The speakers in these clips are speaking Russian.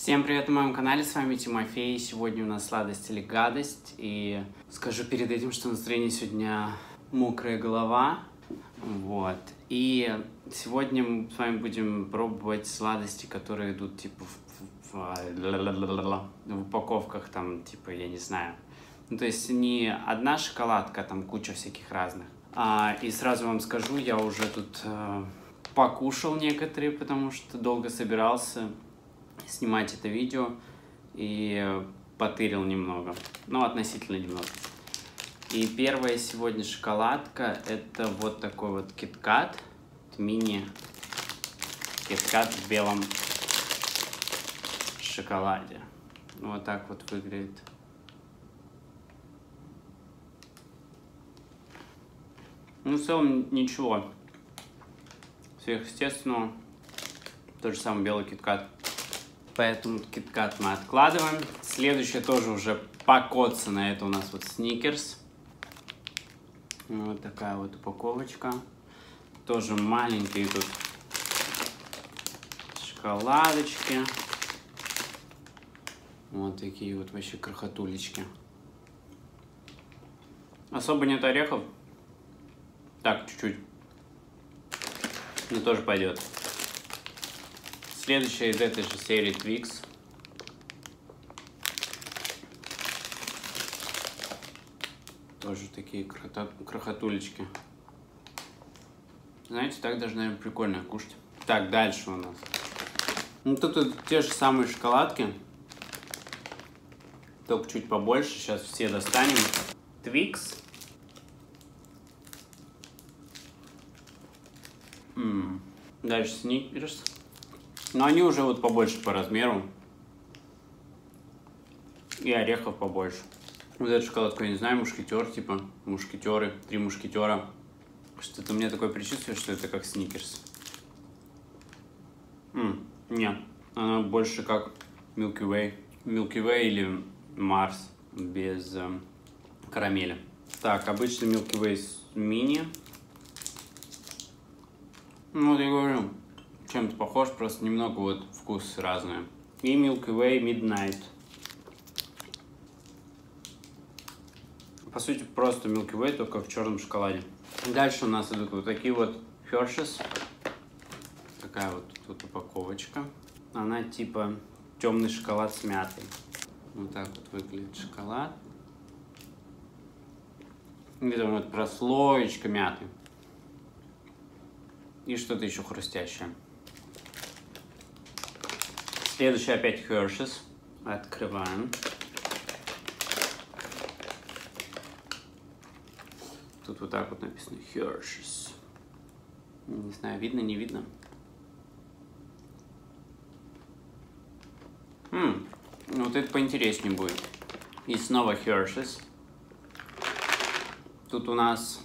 Всем привет на моем канале, с вами Тимофей. Сегодня у нас сладость или гадость. И скажу перед этим, что настроение сегодня мокрая голова. Вот. И сегодня мы с вами будем пробовать сладости, которые идут типа в, в, в, в упаковках, там, типа, я не знаю. Ну, то есть не одна шоколадка, там куча всяких разных. А, и сразу вам скажу, я уже тут э, покушал некоторые, потому что долго собирался снимать это видео и потырил немного, ну, относительно немного. И первая сегодня шоколадка, это вот такой вот киткат, мини киткат в белом шоколаде. Вот так вот выглядит. Ну, в целом, ничего сверхъестественного. То же самое белый киткат. Поэтому киткат мы откладываем. Следующее тоже уже покоцано. Это у нас вот сникерс. Вот такая вот упаковочка. Тоже маленькие тут шоколадочки. Вот такие вот вообще крохотулечки. Особо нет орехов. Так, чуть-чуть. Но тоже пойдет. Следующая из этой же серии Twix. Тоже такие крохотулечки. Знаете, так даже, наверное, прикольно кушать. Так, дальше у нас. Ну, тут, тут те же самые шоколадки. Только чуть побольше. Сейчас все достанем. Twix. Дальше Snickers. Но они уже вот побольше по размеру. И орехов побольше. Вот эту шоколадку, я не знаю, мушкетер, типа, мушкетеры, три мушкетера. Что-то у меня такое предчувствие, что это как сникерс. М нет, она больше как Milky Way. Milky Way или Марс без э, карамели. Так, обычный Milky Way мини. Ну, вот я говорю, чем-то похож, просто немного вот вкус разные. И Milky Way Midnight. По сути, просто Milky Way, только в черном шоколаде. Дальше у нас идут вот такие вот Hershey's. Такая вот тут упаковочка. Она типа темный шоколад с мятой. Вот так вот выглядит шоколад. Где-то вот прослоечка мяты. И что-то еще хрустящее. Следующий опять Hershey's. Открываем. Тут вот так вот написано Hershey's. Не знаю, видно, не видно. Хм, вот это поинтереснее будет. И снова Hershey's. Тут у нас...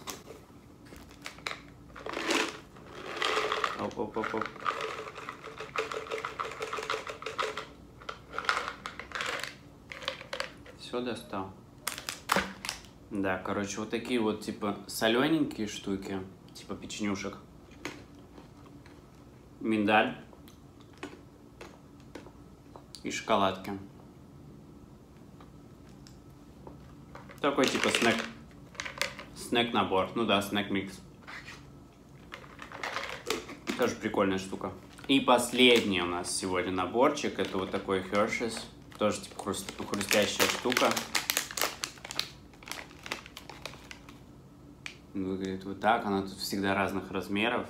Оп-оп-оп-оп. Все достал. Да, короче, вот такие вот, типа, солененькие штуки, типа печенюшек. Миндаль. И шоколадки. Такой, типа, снэк. Снэк-набор. Ну да, снэк-микс. Тоже прикольная штука. И последний у нас сегодня наборчик. Это вот такой Hershey's. Тоже типа хруст, хрустящая штука. Выглядит вот так. Она тут всегда разных размеров.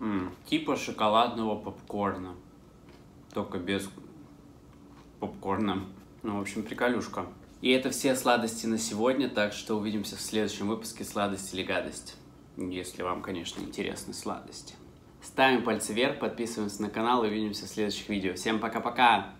М -м, типа шоколадного попкорна. Только без попкорна. Ну, в общем, приколюшка. И это все сладости на сегодня, так что увидимся в следующем выпуске «Сладости или гадость». Если вам, конечно, интересны сладости. Ставим пальцы вверх, подписываемся на канал и увидимся в следующих видео. Всем пока-пока!